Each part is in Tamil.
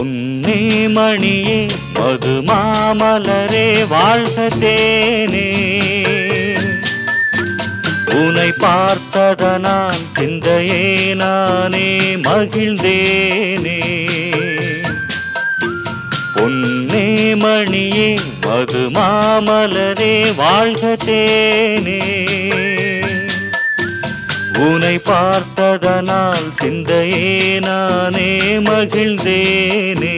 பொன்னே மணியே மது மாமலரே வாழ்க தேனே. உனை பார்த்ததனால் சிந்தையே நானே மகிழ்ந்தேனே. பொன்னே மணியே மது மாமலரே வாழ்க தேனே. உனை பார்த்ததனால் சிந்தையே நானே மகிழ்ந்தேனே.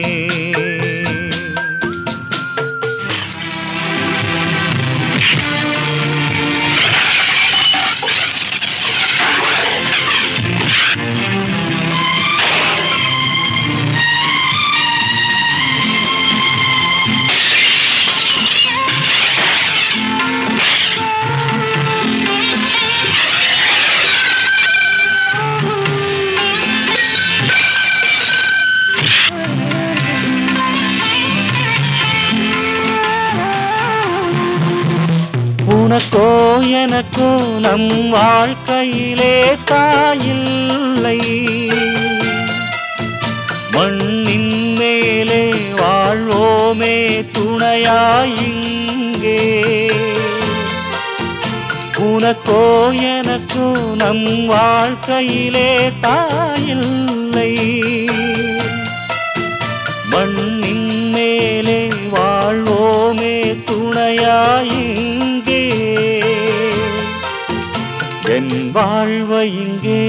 உனக்கோ எனக்கோ நம் வாழ்க்கையிலே தாயில்லை. மண்ணின் மேலே வாழ்வோமே துணையாயிங்கே. உனக்கோ எனக்கோ நம் வாழ்க்கையிலே தாயில்லை. என் வாழ்வை இங்கே.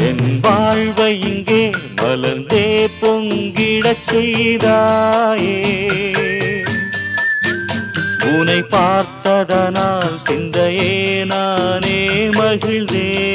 என் வாழ்வை இங்கே மலர்ந்தே பொங்கிடச் செய்தாயே. உனை பார்த்ததனால் சிந்தையே நானே மகிழ்ந்தேனே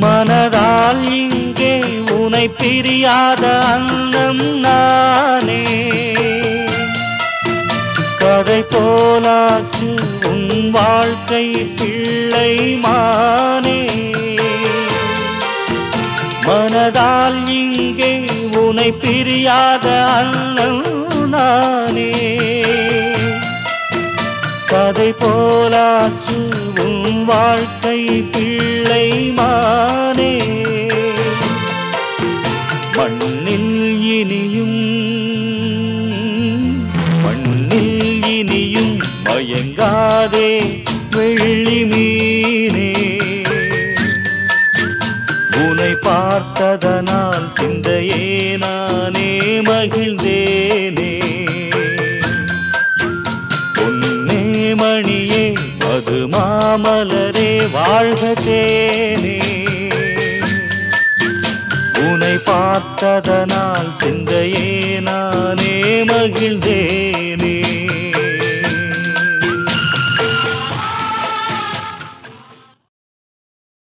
மனதால் இங்கே உனை பிரியாத அன்னம் நானே. கதை போலாச்சு உன் வாழ்க்கை பிள்ளை மானே. மனதால் இங்கே உனை பிரியாத அன்னம் நானே. கதை போலாச்சு உன் வாழ்க்கை பிள்ளை மயங்காதே வெள்ளி மீனே. உனை பார்த்ததனால் சிந்தையே நானே மகிழ்ந்தேனே. பொன்னே மணியே மது மாமலரே வாழ்க தேனே. உனை பார்த்ததனால் சிந்தையே நானே மகிழ்ந்தேனே.